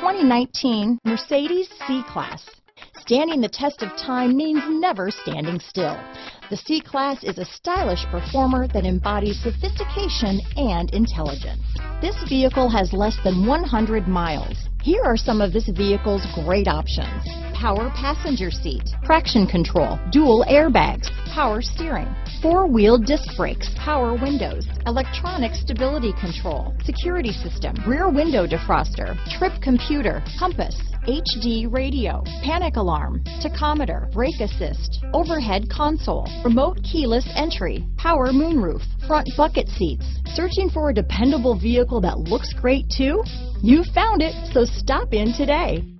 2019 Mercedes C-Class. Standing the test of time means never standing still. The C-Class is a stylish performer that embodies sophistication and intelligence. This vehicle has less than 100 miles. Here are some of this vehicle's great options. Power passenger seat, traction control, dual airbags, power steering, four-wheel disc brakes, power windows, electronic stability control, security system, rear window defroster, trip computer, compass, HD radio, panic alarm, tachometer, brake assist, overhead console, remote keyless entry, power moonroof, front bucket seats. Searching for a dependable vehicle that looks great too? You found it, so stop in today.